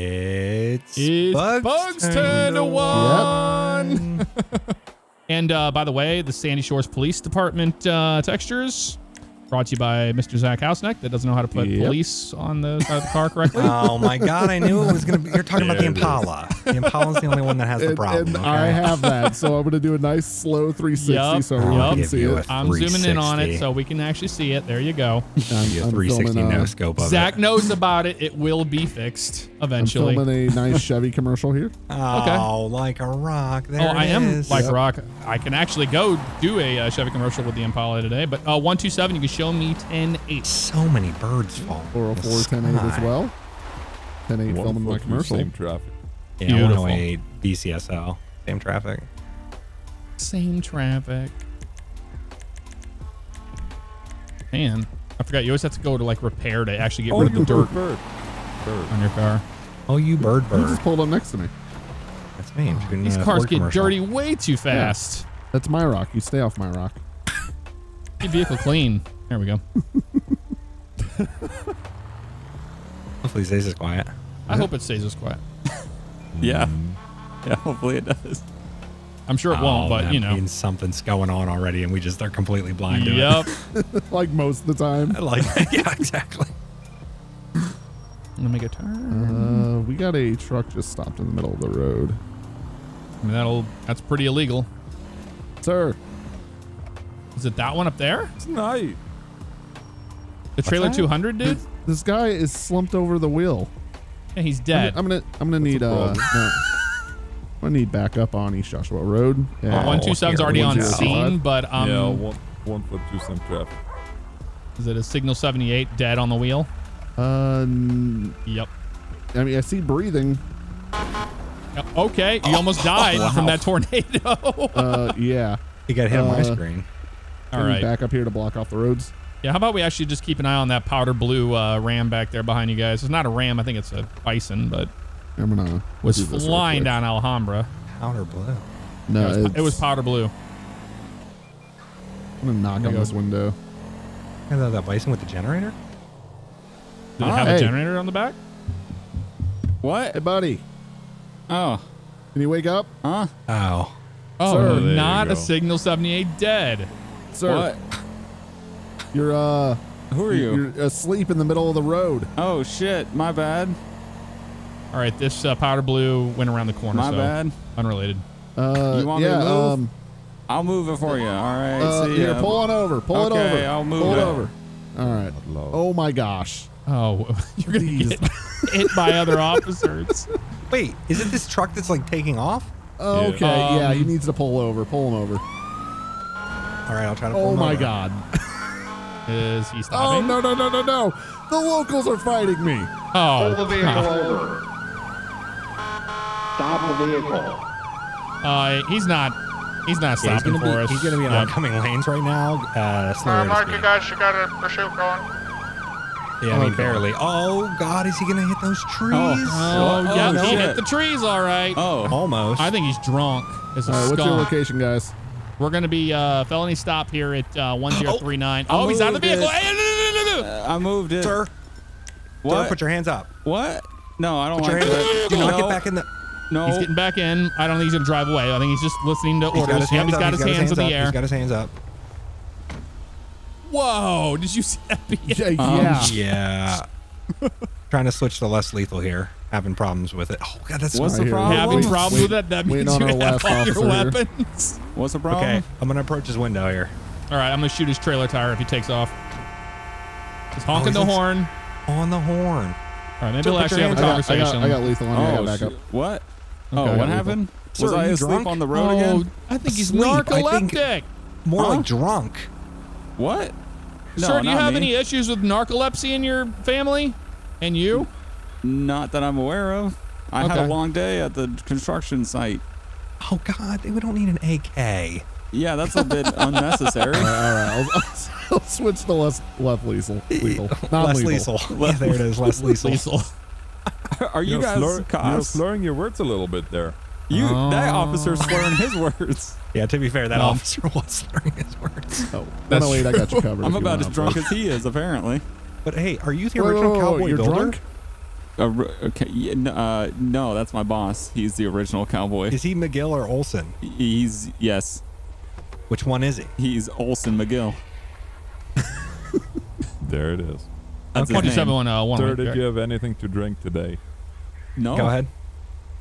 It's, It's Bugs, Bugs 10 10 to to 1. And uh, by the way, the Sandy Shores Police Department uh, textures brought to you by Mr. Zach Houseneck that doesn't know how to put Yep. police on the side of the car correctly. Oh my god, I knew it was gonna be. You're talking about the There it is. Impala. The Impala's the only one that has the problem. and okay? I have that, so I'm gonna do a nice slow 360 Yup, so everyone yup. can Give see you it. a I'm zooming in on it so we can actually see it. There you go. I'm, Be a I'm 360 filming, uh, no scope of Zach it. knows about it. It will be fixed I'm eventually. filming a nice Chevy commercial here. Oh, like a rock. There Oh, I am is. like Yep. rock. I can actually go do a uh, Chevy commercial with the Impala today. But uh, one two seven, you can show me 10-8. So many birds fall. 404 10 8 as well. 10 8 filming my commercial. Same traffic. Yeah, Beautiful. 108 BCSL. Same traffic. Same traffic. Man, I forgot you always have to go to like repair to actually get Oh, rid of the dirt bird, bird. Bird. on your car. Oh, you bird He bird. just pulled up next to me. That's me. I'm These a cars Ford get commercial. dirty way too fast. That's my rock. You stay off my rock. Keep vehicle clean. There we go. Hopefully, stays as quiet. I hope it stays as quiet. Yeah. Yeah, hopefully it does. I'm sure it won't, Oh, but that you know. means something's going on already, and we just are completely blind to it. Yep. like most of the time. it. Like, yeah, exactly. Let me gonna make a turn. Uh, we got a truck just stopped in the middle of the road. I mean, that'll that's pretty illegal. Sir, Is it that one up there? It's night. The trailer 200 dude? this guy is slumped over the wheel. Yeah, he's I'm, dead. I'm gonna I'm gonna need the uh problem? no. I'm gonna need backup on East Joshua Road. Yeah. One two seven's here already we on go. scene, but um, yeah, one, one foot two some traffic. is it a signal 78 dead on the wheel? Uh, n- Yep. I mean I see breathing. Yep. Okay, you almost died from that tornado. Uh, yeah. You got hit on my Uh, screen. All Can you right. Back up here to block off the roads. Yeah, how about we actually just keep an eye on that powder blue uh, ram back there behind you guys? It's not a ram, I think it's a bison, but I'm gonna was do this real flying quick. down Alhambra. Powder blue. No, it, was, it was powder blue. I'm gonna knock There on you this go. window. Is that that bison with the generator? Did it Ah, have a generator on the back? What? Hey, buddy, Oh. can you wake up, Huh? Oh. Oh, Sir. There you not a go. signal 78 dead. sir? What? You're uh, Who are you? you're asleep in the middle of the road. Oh shit, my bad. All right, this uh, powder blue went around the corner, My so bad. unrelated. Uh, You want me yeah, to move? um, I'll move it for you. All right. uh, see here, ya. pull it over, pull it Okay, over, I'll move pull it it. over. All right. Oh my gosh. Oh, you're gonna Please. get hit by other officers. Wait, is it this truck that's like taking off? Okay, yeah, he Um, needs to pull over. Pull him over. All right, I'll try to pull Oh him my over. god. Is he Oh stopping? no no no no no! The locals are fighting me. Oh, Pull the vehicle huh. over. Stop the vehicle. uh, he's not. He's not Yeah, he's stopping gonna for be us. he's gonna be in Yep. oncoming lanes right now. Uh, Uh, Mark, you guys, you got a pursuit going. Yeah, I mean Okay. barely. Oh God, is he gonna hit those trees? Oh, Oh, yeah, no he shit. hit the trees. All right. Oh. Almost. I think he's drunk. As a All right, what's your location, guys? We're gonna be uh, felony stop here at uh, 1039. Oh, Oh, he's out of the vehicle. it. Hey, no, no, no, no, no. Uh, I moved it. Sir, What? sir, put your hands up. what? No, I don't Put your hands up. Do not get back in the. No. He's getting back in. I don't think he's gonna drive away. I think he's just listening to He's orders. got his Yep, hands he's up. got his hands in up. the air. He's got his hands up. Whoa! Did you see that? Yeah, Um, yeah. Yeah. Trying to switch to less lethal here. Having problems with it. Oh God, that's What's I the problem? Having Wait, problems wait, with that? That means you our have last all your here. weapons. What's the problem? okay. I'm gonna approach his window here. All right, I'm gonna shoot his trailer tire if he takes off. He's honking oh, he's the horn. On the horn. All right, maybe Sir, we'll actually have a hands I got, I conversation. got, I got lethal on me. I Oh, got sh- backup. what? Okay. Oh, what happened? Sir, Was are I you asleep drunk? on the road oh, again? I think he's Asleep, I think- narcoleptic. More Huh? like drunk. What? No, Sir, do you have me. any issues with narcolepsy in your family? And you? Not that I'm aware of. I had a long day at the construction site. Oh God, we don't need an AK. Yeah, that's a bit unnecessary. All right, all right. I'll, I'll switch to less left lethal. Lethal. Not less lethal. lethal. yeah, there it is. Less lethal. Lethal. Are you You're guys slur- You're slurring your words a little bit there. You that Oh. officer's slurring his words. Yeah, to be fair, that No. officer was slurring his words. Oh, That's 108, I got you covered. I'm if you about as drunk as he is, apparently. But hey, are you the Wait, wait, original wait, wait, cowboy you're builder? drunk? Uh, okay. Yeah, uh, no, that's my boss. He's the original cowboy. Is he McGill or Olson? He's yes. Which one is he? He's Olson McGill. There it is. That's his Twenty name. seven one uh one. Sir, did you have anything to drink today? No. Go ahead.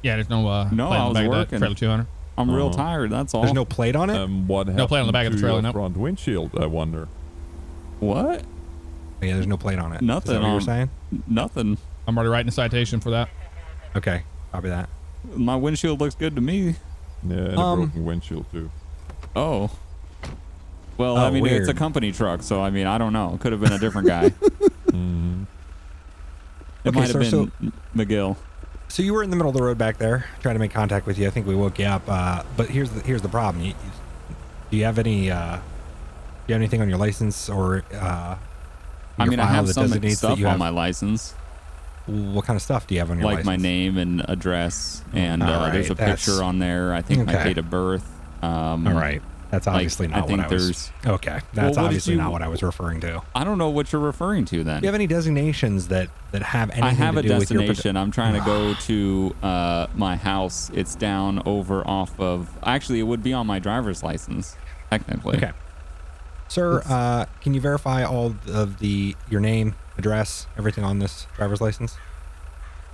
Yeah, there's no uh. No, plate on I the was back of that working. Trailer two hundred. I'm real Oh. tired. That's all. There's no plate on it. Um, what No plate on the back of the to trailer, your no. front windshield? I wonder. what? yeah, there's no plate on it. Nothing Is that what you were saying? Nothing. I'm already writing a citation for that. Okay, copy that. My windshield looks good to me. Yeah, and Um, a broken windshield too. Oh. Well, Oh, I mean, it's a company truck, so I mean, I don't know. It could have been a different guy. hmm It Okay, might have sir, been McGill. So you were in the middle of the road back there, trying to make contact with you. I think we woke you up. Uh, but here's the here's the problem. You, you, do you have any? Uh, do you have anything on your license or? Uh, in I your mean, I have some stuff you on have- my license, What kind of stuff do you have on your like license? my name and address, and uh, there's a right, picture on there. I think my date of birth. Um, All right, that's like, obviously I not think what I was. Okay, that's did obviously you- not what I was referring to. I don't know what you're referring to then. Do you have any designations that that have anything I have to a do with your? destination. I'm trying to go to uh, my house. It's down over off of. Actually, it would be on my driver's license, technically. Okay. Sir, uh, can you verify all of the your name, address, everything on this driver's license?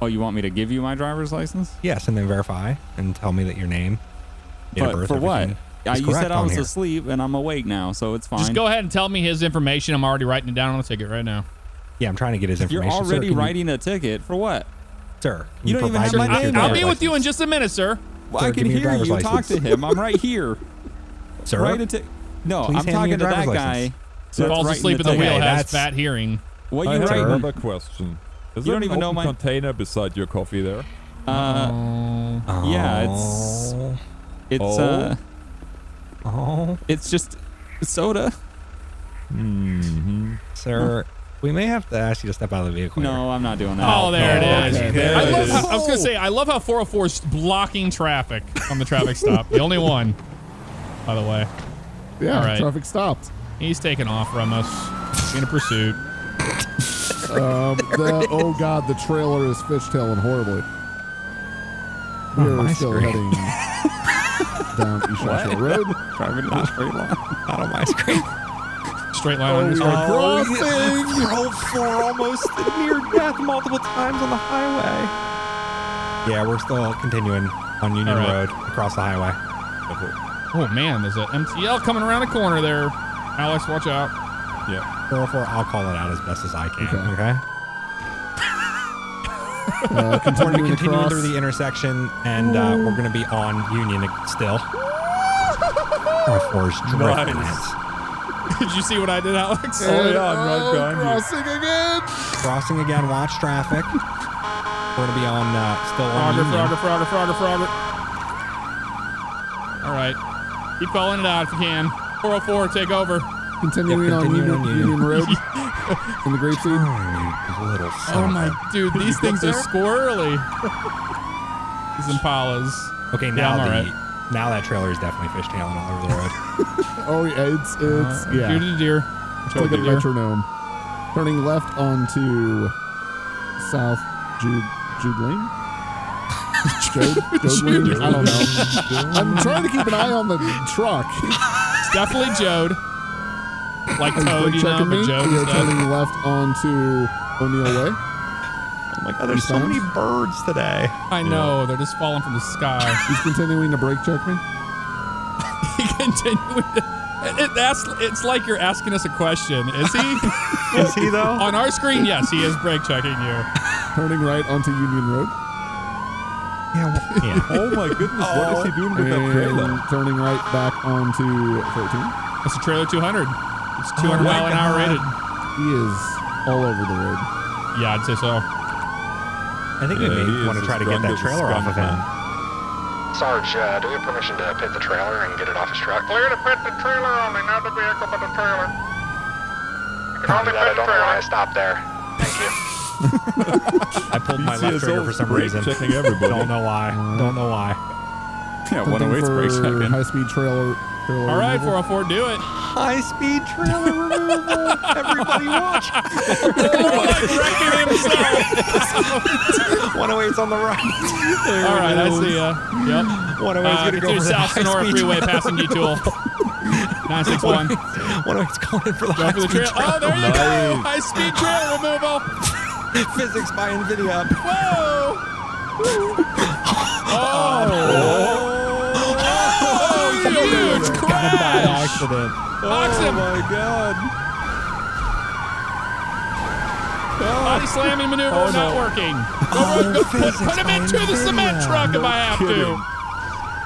Oh, you want me to give you my driver's license? Yes, and then verify and tell me that your name, date But birth, for what? everything Uh, you said I was here. asleep, and I'm awake now, so it's fine. Just go ahead and tell me his information. I'm already writing it down on the ticket right now. Yeah, I'm trying to get his information. You're already sir, can writing a ticket for what? Sir, can You don't even have me my with your name I'll there. be driver's with you in just a minute, sir. Well, Sir, I can hear you. driver's Talk to him. I'm right here. Sir, Write a ti- No, Please I'm talking to that driver's guy. license. that's Falls writing asleep in the ticket. wheel has that's- fat hearing. What I you have writing? another question. Is You there don't an even know my- container beside your coffee there? Uh, Oh. yeah, it's it's Oh. uh, oh, it's just soda. Mm-hmm. sir, we may have to ask you to step out of the vehicle. No, I'm not doing that. Oh, there it Oh, is. okay, there I, it love is. how, I was gonna say I love how 404 is blocking traffic on the traffic stop. The only one, by the way. Yeah, All right. traffic stopped. He's taking off from us in a pursuit. Um, the, oh god, the trailer is fishtailing horribly. Oh, We're still screen. heading down East Joshua Road. Driving in a straight line. Not on my screen. Straight line Oh, on your we screen. are crossing. drove for almost near death multiple times on the highway. Yeah, we're still continuing on Union All right. Road across the highway. Oh man, there's an MTL coming around the corner there. Alex, watch out. Yeah. 404, I'll call it out as best as I can. Okay. Okay. Uh, We're going to continuing continue across. through the intersection, and uh, we're going to be on Union still. 404 is drifting Nice. it. Did you see what I did, Alex? Oh, yeah, I'm right Oh, behind you. crossing again. Crossing again, watch traffic. We're going to be on uh, still on Frogger, Union. frogger, frogger, frogger, frogger. All right. Keep calling it out if you can. 404, take over. Continuing Yeah, on Union, on Union. Union Road in the Grapeseed. Oh, you little son Oh of my, dude, these things are squirrely. These Impalas. Okay, now I'm the alright. now that trailer is definitely fishtailing all over the road. Oh yeah, it's it's Uh, yeah, Deer to deer. it's like a deer. metronome. Turning left onto South Jude Jude Lane. Jode, Jode Lane? I don't know. I'm trying to keep an eye on the truck. It's definitely Jode. Like Is Toad, Blake you know, checking me? Jode We are instead. turning left onto O'Neil Way. Oh my god, there's so many birds today. I know, they're just falling from the sky. He's continuing to brake check me. he continuing to. It, that's, it's like you're asking us a question. Is he? Is he though? On our screen, yes, he is brake checking you. Turning right onto Union Road. yeah, well, yeah. Oh my goodness, what is he doing with that trailer? turning right back onto 13. That's a trailer 200. It's 200 my mile an hour rated. He is all over the road. Yeah, I'd say so. I think we Yeah, he may want to try to get that trailer off of him. skunk, Sarge, uh, do we have permission to pit the trailer and get it off his truck? Clear to pit the trailer only, not the vehicle, but the trailer. You can only pit the trailer. I stopped there. Thank you. I pulled my left trigger for some brake reason. checking everybody. Don't know why. Don't know why. Yeah, one Hunting awaits for brake checking. high-speed trailer Trailer All right, removal. 404, do it. High speed trailer removal. Everybody watch. like wrecking himself. 108's on the right. All right, I see ya. Yep. 108's Uh, gonna go continue for South Sonora Freeway, passing detour. 961. 108's going in for the Go for the high-speed trail. Oh, there you Nice. go. High speed trail removal. Physics by NVIDIA. Whoa. Oh. Oh, huge crash. accident. Oxen. my god. Body slamming maneuver Oh, not no. working. Go, go, put, put him into the cement NVIDIA. truck if I have kidding. to.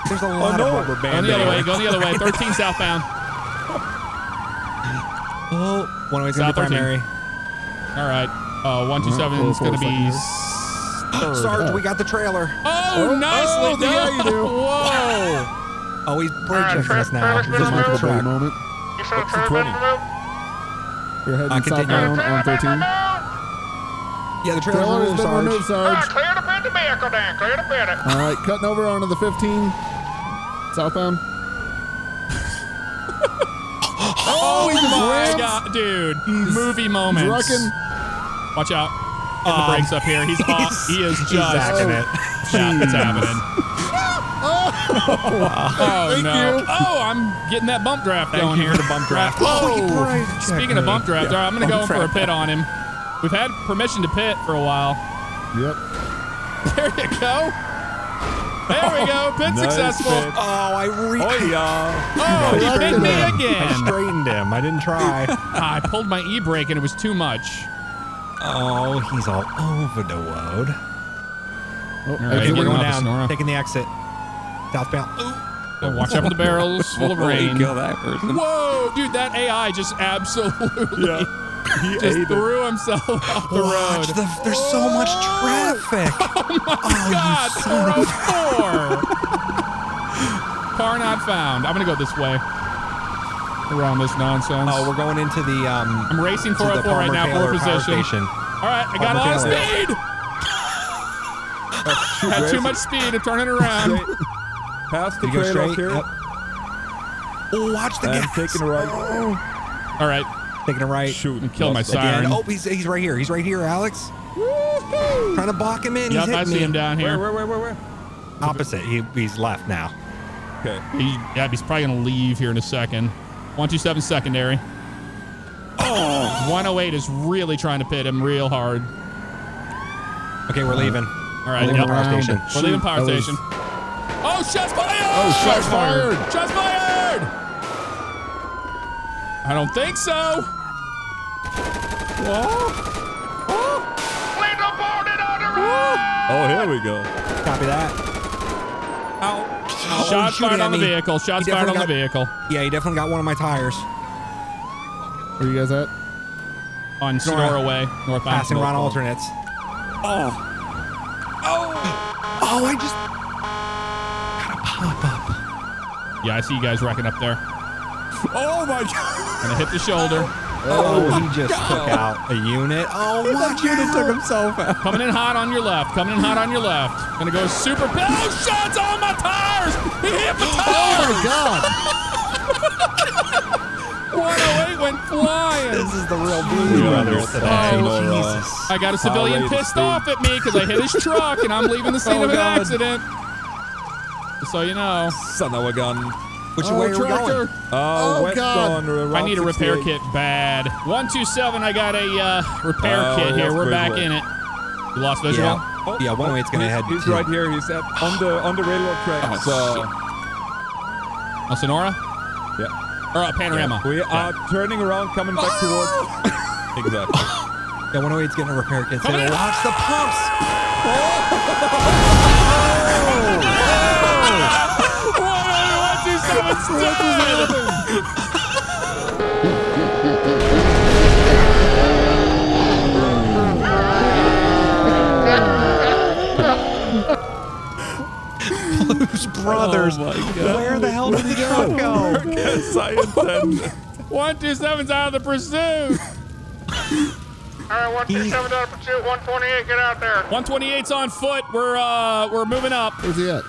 There's a lot no. of rubber Go the other way. Go the other way. 13 southbound. Oh, 108's gonna South be 13. primary. All right. Uh, 127 is going to be third. Sarge, we got the trailer. Oh, nicely oh, yeah, you done. do. Whoa. Oh, he's Alright, bridging tra- us now. trailer's He's been on the removed. Track. moment. You said What's the trailer been 20? removed? You're heading Uh, continue. southbound on 13. Yeah, the trailer's Trailer has removed, been Sarge. removed, Alright, Sarge. clear to pit the vehicle then. Clear to pit it. All right, cutting over onto the 15. Southbound. Oh, he just my rammed. God, dude. He's Movie moments. Drucking. Watch out. Getting the Um, brakes up here. He's off. He is He's just. acting Oh. it. Yeah, it's happening. Oh, Thank no. you. Oh, I'm getting that bump draft Thank going you here. for the bump draft. Whoa. Oh. oh speaking of bump draft, all right, I'm going to go Bump for a pit on him. We've had permission to pit for a while. Yep. There you go. There we go. Pit Nice successful. pit. Oh, I re- Oh yeah. Oh, he Right hit me again. I straightened him. I didn't try. I pulled my e-brake and it was too much. oh, he's all over the road. Oh, right, Okay, we're going off the down. Sonora. Taking the exit. Southbound. Oh, watch out for the barrels full of rain. kill that person. Whoa, dude, that AI just absolutely Yeah. He just ate it. threw himself off the Watch road. the, there's so much traffic. Oh my oh, God, 404. Car not found. I'm gonna go this way. Around this nonsense. Oh, we're going into the um I'm racing to the 404 right now Taylor for power position. station. All right, I got a lot of speed. Shoot, Had too much speed to turn it around. Straight. Past the You go here. Yep. Oh, watch the And gas. taking a right. Oh. All right, Taking a right. Shoot. and kill my lost siren. Again. Oh, he's, he's right here. He's right here, Alex. Trying to block him in. Yep, he's I see me. him down here. where, where, where, where? Opposite. He, he's left now. Okay. He, yeah, he's probably gonna leave here in a second. 127 secondary. Oh, 108 is really trying to pit him real hard. Okay, we're leaving. All right, Leaving yep. power station. We're leaving power That was- station. Oh, shots fired! Oh, shots fired. Shots fired! I don't think so. Lead aborted on the road. Oh, here we go. Copy that. Oh, shots Oh, shoot fired on the vehicle. Shots fired on definitely the vehicle. Yeah, he definitely got one of my tires. Where you guys at? On Sonora. Sonora Way, northbound. Passing Ron alternates. Oh. Oh. Oh, I just Yeah, I see you guys wrecking up there. Oh my god. Gonna hit the shoulder. Oh, oh he just took out a unit. Oh, watch out. took himself out. Coming in hot on your left. Coming in hot on your left. Gonna go super. Oh, shots on my tires! He hit my Oh my God! 108 went flying. This is the real Blues Yeah, Brothers today. Oh, Sonora. Jesus. I got a civilian pissed off at me because I hit his truck and I'm leaving the scene Oh, of an God. accident. Just so you know, Son of a gun. Which oh, way are we tractor. going? Uh, Oh, west God. on Route I need a repair kit bad. 127, I got a uh, repair Oh, kit here. We're back visual. in it. You lost visual? Yeah. Oh, Yeah, 108's gonna he's, head He's to- right here. He's at on the on the railroad tracks. Oh, uh, Oh, Sonora? yeah. Or uh, Panorama? We are turning around, coming back towards. exactly. Yeah, 108's getting a repair kit. So watch the pumps. Blues Brothers. Where the hell did the truck go? yes, I intend. 127's out of the pursuit. All right, 127 down pursuit, 128, get out there. 128's on foot. We're uh we're moving up. Where's he at?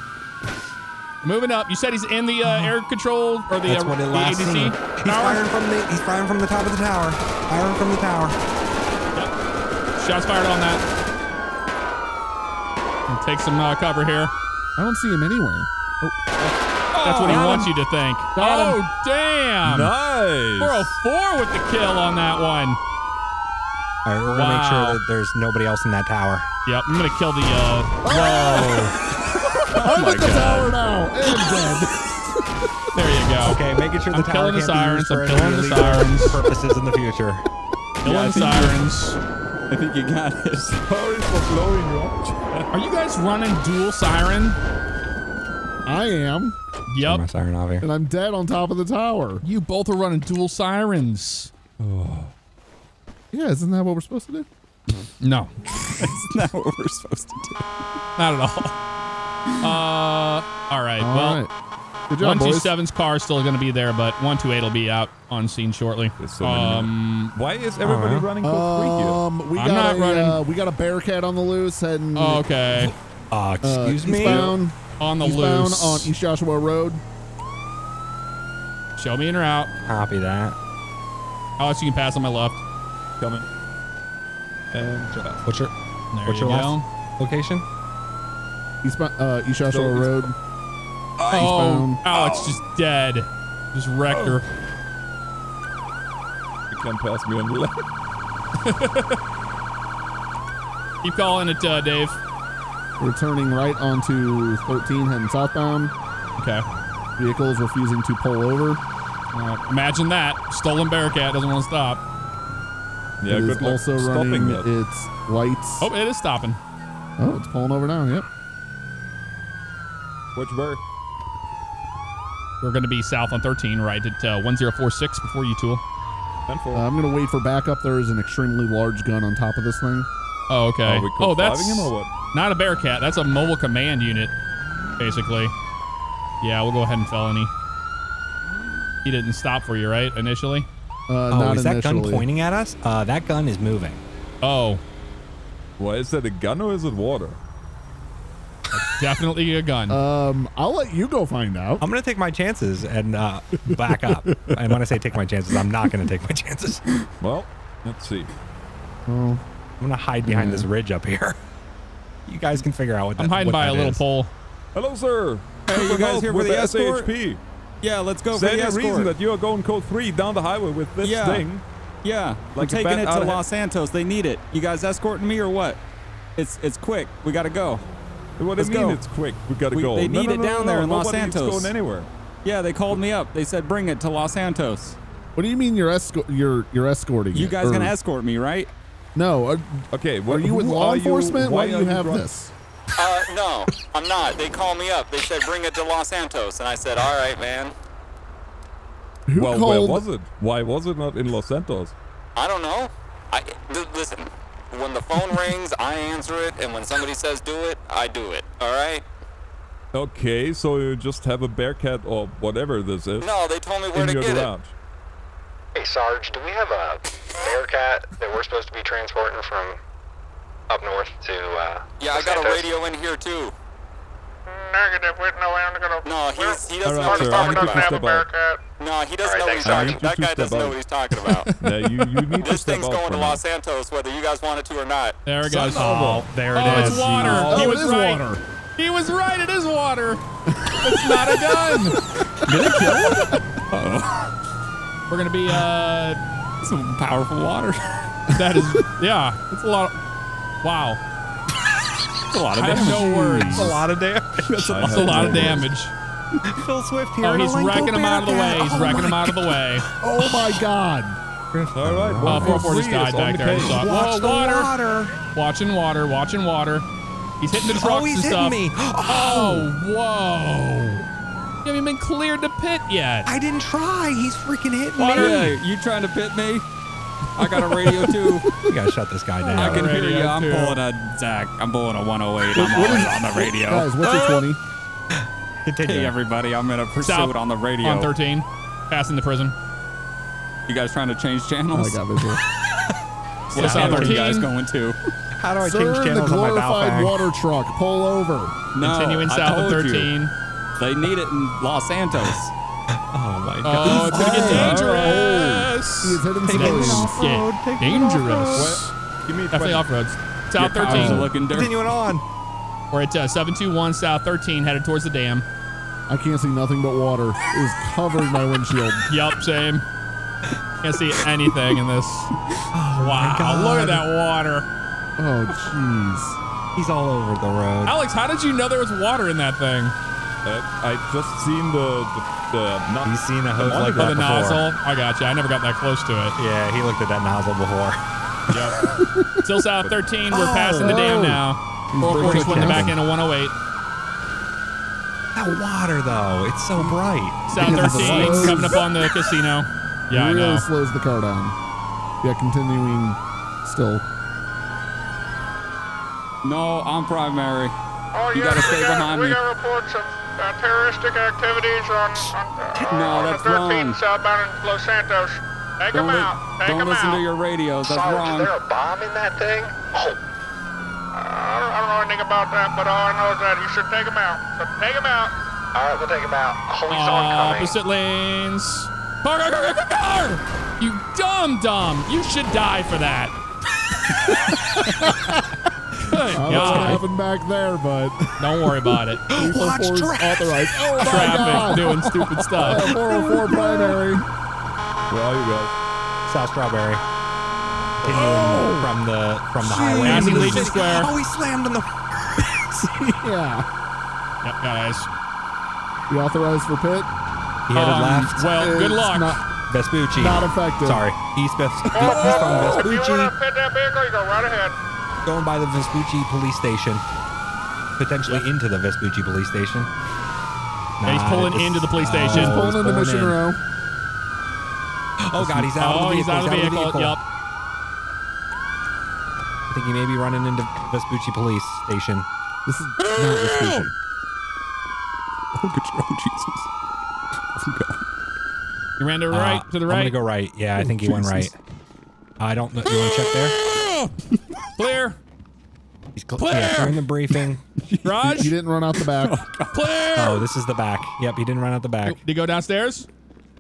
Moving up. You said he's in the uh, air control or the, That's uh, what it the last ADC seen. He's tower? firing from the he's firing from the top of the tower. Firing from the tower. Shots fired on that. We'll take some uh, cover here. I don't see him anywhere. Oh. That's what he Got wants him. you to think. Got him. oh, damn. Nice. 404 with the kill on that one. All right, we're gonna make sure that there's nobody else in that tower. Yep, I'm gonna kill the. uh Whoa! Oh I'm at the tower now and dead. There you go. Okay, making sure the I'm tower killing the can't be sirens, used for I'm any killing the sirens. purposes in the future. Killing I think sirens. I think you got it. Sorry for blowing you up. Are you guys running dual siren? I am, Turn Yep. my siren off here. and I'm dead on top of the tower. You both are running dual sirens. Oh. Yeah, isn't that what we're supposed to do? No, That's not what we're supposed to do. not at all. Uh, all right. All well, right. Good job, boys. 127's car is still going to be there, but 128 will be out on scene shortly. So Um, Why is everybody Alright. running code three here? Um, we I'm got not a running. Uh, we got a bearcat on the loose heading oh, okay. Uh, uh, excuse me. eastbound, On the eastbound loose. on East Joshua Road. Show me in or out. Copy that. Alex, you can pass on my left. Coming. And shut up. What's your There what's you your last location? Eastbound, uh, East Joshua So- Road. Oh, Eastbound. Alex just dead. Just wrecked her. You can pass me on the left. Keep calling it, uh, Dave. Returning right onto 13, heading southbound. Okay. Vehicles refusing to pull over. Uh, imagine that. Stolen Bearcat doesn't want to stop. Yeah, it is good luck also stopping running that. its lights. Oh, it is stopping. Oh, it's pulling over now. Yep. Which way? We're going to be south on 13, right at uh, 1046 before you tool. Uh, I'm gonna wait for backup. There is an extremely large gun on top of this thing. Oh, okay. Are oh, that's him or what? not a Bearcat. That's a mobile command unit, basically. Yeah, we'll go ahead and felony. He didn't stop for you, right, initially? Uh, Oh, not is that gun pointing at us? Uh, that gun is moving. Oh, What, is that a gun or is it water? Definitely a gun. Um, I'll let you go find out. I'm gonna take my chances and uh, back up. and when I say take my chances, I'm not gonna take my chances. Well, let's see. Oh, I'm gonna hide behind this ridge up here. You guys can figure out what that, I'm hiding what by a little is. pole. Hello, sir. Hey, you guys here for with the escort? SAHP. Yeah, let's go Is for there the any reason that you are going code three down the highway with this Yeah. thing? Yeah, we're Like taking it to Los Santos. They need it. You guys escorting me or what? It's it's quick. We gotta go. What do you mean go. it's quick? We gotta We- go. they No, need no, it no, down no, there no. in Los Nobody is Santos. going anywhere. Yeah, they called me up. They said bring it to Los Santos. what do you mean you're escort? You're you're escorting? You it? guys Or- gonna escort me, right? No. Are, Okay, are you with who law are enforcement? Why Why do are you have drunk? this? Uh, no, I'm not. They called me up. They said bring it to Los Santos, and I said, all right, man. Who Well, called? where was it? Why was it not in Los Santos? I don't know. I th- listen. When the phone rings, I answer it, and when somebody says do it, I do it. All right. Okay, so you just have a Bearcat or whatever this is No, they told me where in to your get it. Hey, Sarge, do we have a Bearcat that we're supposed to be transporting from up north to, uh... Yeah, I got a radio in here, too. Negative, with no I'm gonna. No, he's, he doesn't Alright, know what he's talking need about. step out. No, he doesn't Alright, know what he's talking I That guy doesn't step know what he's talking about. Yeah, you, you need to this step thing's out going to. Los Santos, whether you guys want it to or not. There it goes. Oh, there it oh, is. it's water. Oh, he was is right. water. He was right. It is water. it's not a gun. Did it kill him? Uh-oh. We're gonna be uh. Some powerful water. That is yeah. It's a lot. Of, wow. It's a lot of I have no words. That's a lot of damage. That's a, I that's a lot no of words. damage. Phil Swift here. Oh, he's Lenko wrecking him out of the way. He's Oh wrecking him out of the way. Oh my God! All right, Uh, one 404 just three died back the there. I case. saw it. Watch Whoa, the water. water. Watching water. Watching water. He's hitting the trucks Oh, he's and hitting stuff. me. Oh, whoa. You haven't even cleared to pit yet. I didn't try. He's freaking hitting Water. me. Yeah, you trying to pit me? I got a radio too. You gotta shut this guy down. I can hear you. I'm too. pulling a Zach. I'm pulling a 108. What- I'm always on the radio. Guys, what's your ah! twenty? Continue. Hey everybody, I'm in a pursuit South on the radio. On 13. Passing the prison. You guys trying to change Oh, channels? I got visual. What South channel are you guys going to? How do I Sir, change the channels on my glorified Balfag? water truck. Pull over. No, Continuing I south of told you. 13. They need it in Los Santos. Oh my god. Oh, it's gonna get Dang. Dangerous. He is hitting Take it civilians. off. Get Off-road, take it dangerous. Give me Definitely 20. off roads. South Your 13. looking dirty. Continuing on. We're at uh, 721 South 13, headed towards the dam. I can't see nothing but water. It is covering my windshield. Yup, same. Can't see anything in this. Oh Wow, look at that water. Oh, jeez. He's all over the road. Alex, how did you know there was water in that thing? Uh, I just seen the the, the not He's seen a hose the like that the before. nozzle? I got you. I never got that close to it. Yeah, he looked at that nozzle before. Yep. Still South 13. We're passing the dam Oh. now. He's 440 breaking swing the back down. end of 108. That water though, it's so bright. South Because of the 13 lights. coming up on the casino. Yeah, I really know. slows the car down. Yeah, continuing still. No, I'm primary. Oh, You yes, gotta stay we got, behind we me. got reports of uh, terroristic activities on, on, uh, No, on that's the 13 wrong. southbound in Los Santos. Take Don't, them li- out. Take don't them listen out. to your radios. That's Sarge, wrong. is there a bomb in that thing? Oh, I, don't, I don't know anything about that, but all I know is that you should take them out. So take them out. all right, we'll take him out. Oh, he's oncoming. Opposite lanes. Car, car, car, car, car! You dumb dumb. You should die for that. Good I don't what happened back there, but Don't worry about it. Watch 404 traffic. authorized. Oh my Traffic God. doing stupid stuff. Uh, 404 primary. Where are you guys? South Strawberry. Continuing from the from the highway. Passing into Legion. Square. Oh, he slammed on the. Yeah. Yep, guys. You authorized for pit? He headed Um, left. Well, good luck. Not, Vespucci. not effective. Sorry, East Ves- Oh, East from if you want to Vespucci, fit that vehicle, you go right ahead. Going by the Vespucci police station, potentially into the Vespucci police station. Yeah, he's pulling this- into the police oh, station. he's Pulling into pulling Mission in. Row. Oh God, he's out of oh, the vehicle. he's out of the vehicle. Yep. I think he may be running into Vespucci police station. This is not Vespucci. Oh, good oh, Jesus. Oh, God. You ran to the Uh, right, to the right. I'm gonna go right. Yeah, I think he went right. I don't know. You want to check there? Clear. He's cl- Clear! yeah, during the briefing. Raj, He didn't run out the back. clear. Oh, this is the back. Yep, he didn't run out the back. Did he go downstairs?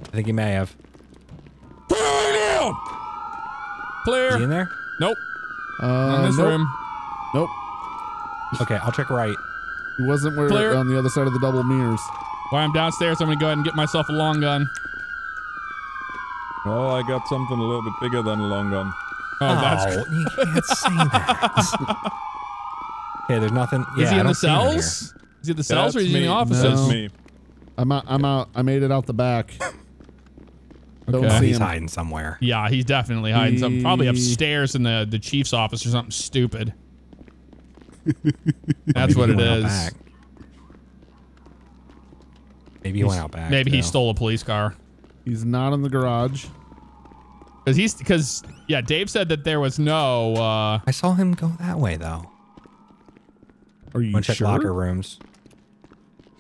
I think he may have. Clear. Clear. Is he in there? Nope. Uh, On this nope. room. Nope. Okay, I'll check right. He wasn't where Clear. on the other side of the double mirrors. While I'm downstairs, I'm gonna go ahead and get myself a long gun. Well, I got something a little bit bigger than a long gun. Oh, that's. you can't say that. okay, there's nothing. Yeah, is he in the don't see him in here. cells? Is he in the cells or is That's he in the offices? No. That's me. I'm out. I'm out. I made it out the back. Don't Okay. see He's him. hiding somewhere. Yeah, he's definitely hiding something. Probably upstairs in the the chief's office or something stupid. That's what he it went out is. back. Maybe he went out back. Maybe he stole a police car. He's not in the garage. Cause he's because yeah, Dave said that there was no. uh I saw him go that way though. Are you Want to check sure? locker rooms?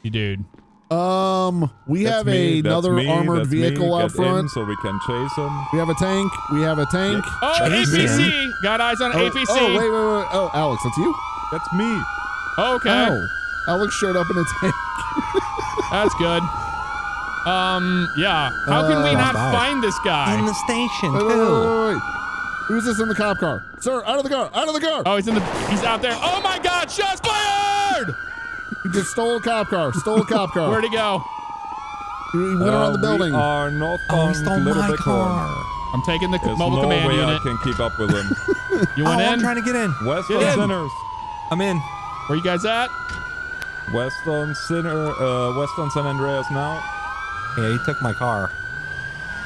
You dude. Um, we That's have me, another me, armored that's me. vehicle out Get front. so we can chase him. We have a tank. We have a tank. Oh, Chase APC. Got eyes on Oh, APC. oh, wait, wait, wait. Oh, Alex, that's you. That's me. Okay, Oh, Alex showed up in a tank. that's good. Um, yeah. How can we Uh, not Lost find this guy? In the station Wait, wait, wait, too. wait, wait. Who's this in the cop car? Sir, out of the car! Out of the car! Oh, he's in the. He's out there. Oh my God! Shots fired! He just stole a cop car. Stole a cop car. Where'd he go? he he went around the Uh, building. We are Oh, northbound he stole Little my Bighorn. car. I'm taking the There's mobile no command way unit. I can keep up with him. You Oh, went I'm in. trying to get in. West Get on in. Sinners. I'm in. Where you guys at? West on Sinner. Uh, West on San Andreas now. Yeah, he took my car.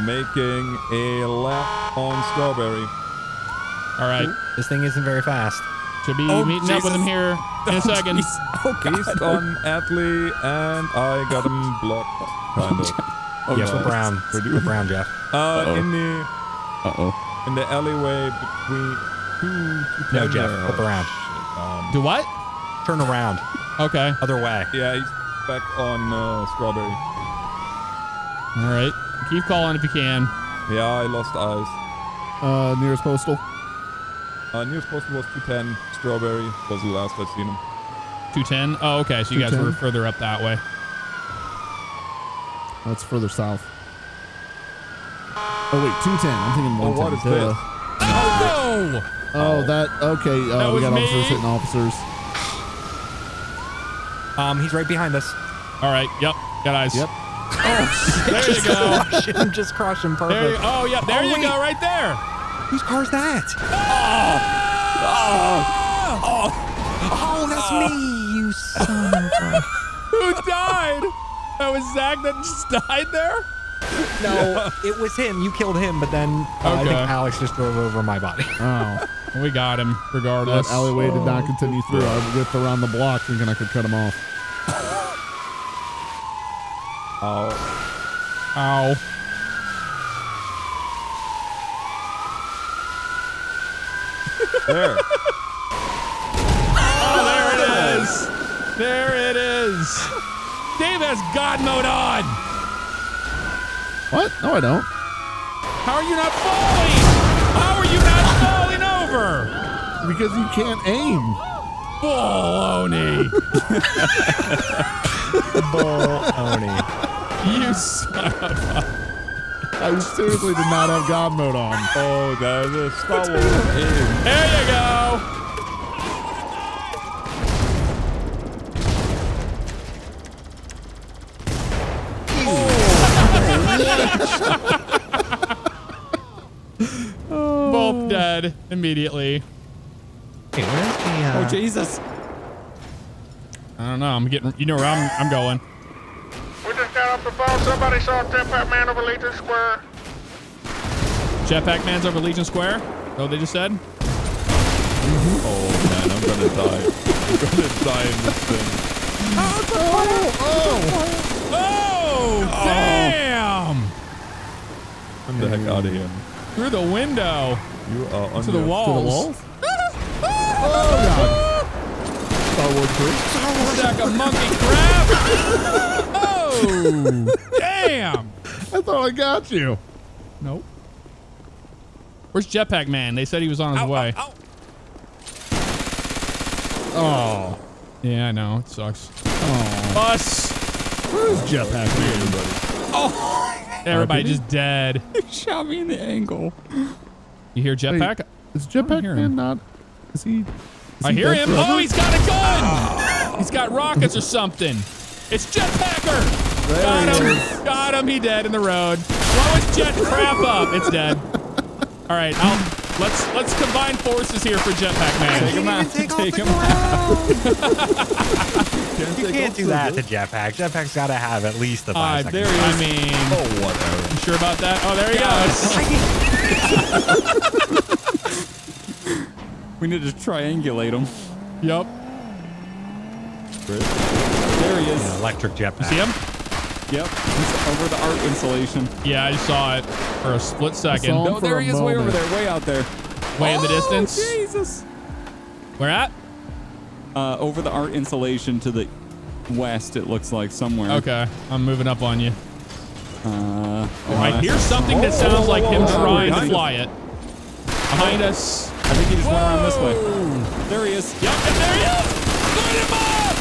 Making a left on Strawberry. All right. This thing isn't very fast. Should be Oh, meeting up with him here in a second. Oh, God. East on Atlee, and I got him blocked. Kind of. Oh, yes, we're brown. We're brown, Jeff. Uh, Uh-oh. in the Uh-oh. in the alleyway between two. two No, Jeff. there. Flip around. Um, Do what? Turn around. Okay. Other way. yeah, he's back on uh, Strawberry. All right. Keep calling if you can. Yeah, I lost eyes. Uh, nearest postal. Uh, nearest postal was 210. Strawberry was the last I've seen him. 210. Oh, okay. So you guys were further up that way. That's further south. Oh wait, 210. I'm thinking 110. Oh, what is this? Oh, Oh, that okay. Uh, That we was got me. officers hitting officers. Um, he's right behind us. All right. Yep. Got eyes. Yep. There you go. Crush him, just crush him. There you, Perfect. oh, yeah. There Oh, you wait. go. Right there. Whose car's that? Oh, oh, oh, that's me, you son of a... Who died? That was Zach that just died there? No, it was him. You killed him, but then uh, I think Alex just drove over my body. Oh, We got him regardless. that alleyway did not continue through. I whipped around the block thinking I could cut him off. Oh, Ow. there. Oh, there it is. There it is. Dave has God mode on. What? No, I don't. How are you not falling? How are you not falling over? Because you can't aim. Baloney. Oni. You son of a. I seriously did not have God mode on. Oh, there's a Star Wars aim. There you go. Both dead immediately. Hey, where's the, uh, Oh Jesus! I don't know. I'm getting. You know where I'm. I'm going. We just got off the phone. Somebody saw a jetpack man over Legion Square. Jetpack man's over Legion Square. Oh, they just said. Mm-hmm. Oh man, I'm gonna die. I'm gonna die in this thing. Oh, oh, oh, oh damn! Get the heck out of here. Through the window You are on to the your- walls. To the walls? Oh God! Star Wars crew. Stack of monkey crap. oh, damn! I thought I got you. Nope. Where's Jetpack Man? They said he was on his way. Oh. Yeah, I know. It sucks. Oh. Bus. Where's Jetpack Man? Oh. Everybody RPD? just dead. Shot me in the ankle. You hear Jetpack? Is Jetpack hear Man him. not? Is he? is I he hear him. forever? Oh, he's got a gun. Ah. He's got rockets or something. It's Jetpacker. Got him. Got him. He dead in the road. Blow his jet crap up. It's dead. All right. I'll, let's let's combine forces here for Jetpack Man. Take him out. Take off Take the him You can't do that to Jetpack. Jetpack's got to have at least the Uh, five there seconds. he is. I mean, Oh, whatever. you sure about that? Oh, there he goes. We need to triangulate him. Yep. There he is. An Electric Jetpack. See him? Yep. He's over the art installation. Yeah, I saw it for a split second. saw him No, there he is, way over there, way out there. Way in the Oh, distance. Jesus. Where at? Uh, over the art installation to the west, it looks like somewhere. Okay, I'm moving up on you. Uh, I hear something that sounds like him trying to fly it. Behind us. I think he just went around this way. There he is. Yep, and there he is! Light him up!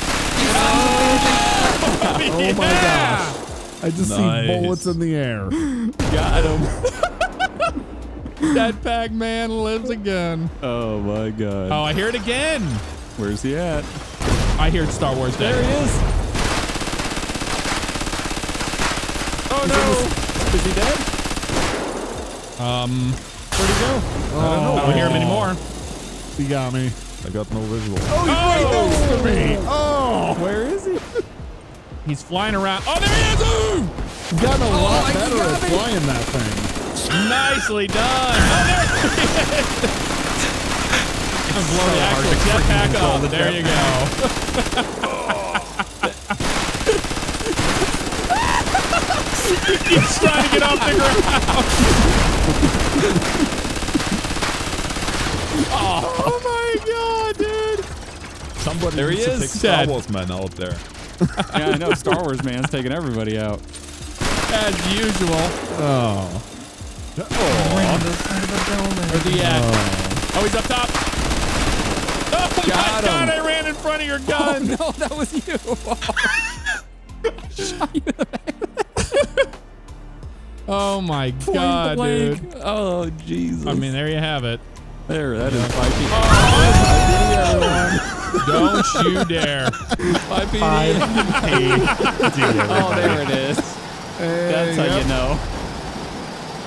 Oh my Yeah! I just Nice. see bullets in the air. Got him. that Pac Man lives again. oh my god. Oh, I hear it again. Where's he at? I hear Star Wars Day. There he is. Oh no! Is he dead? Um, Where'd he go? Oh, I don't know. I don't hear him anymore. He got me. I got no visual. Oh, To me. Oh, Where is he? He's flying around. Oh, there he is! Ooh! got a oh, lot I better at flying that thing. Nicely done. Oh, there he is. I'm blowing the actual jetpack up. There you go. he keeps trying to get off the ground. Oh, oh my god, dude. Somebody There he needs to is. take Star Dead. Wars man out there. Yeah, I know. Star Wars man's taking everybody out. As usual. Oh. Where's he at? Oh, he's up top. Oh my Got god. I ran in front of your oh, gun. no, that was you. Oh my Point god, blank. dude. Oh Jesus. I mean, there you have it. there. That is five feet. Don't you dare. Five feet. Oh, there it is. That's how yep. you know.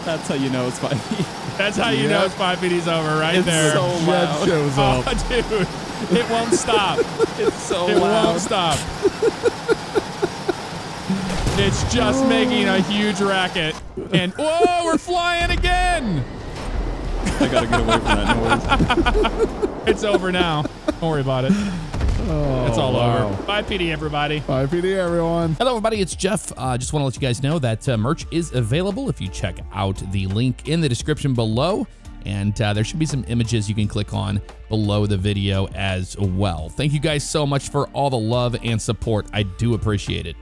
That's how you know it's five feet. That's how you Yep. know it's five feet over right It's there. so loud. shows oh, up. dude. It won't stop. It's so It loud. won't stop. It's just making a huge racket. And whoa, we're flying again. I gotta get away from that noise. It's over now. Don't worry about it. Oh, It's all wow. over. Bye, PD, everybody. Bye, PD, everyone. Hello, everybody. It's Jeff. Uh, just want to let you guys know that uh, merch is available if you check out the link in the description below. And uh, there should be some images you can click on below the video as well. Thank you guys so much for all the love and support. I do appreciate it.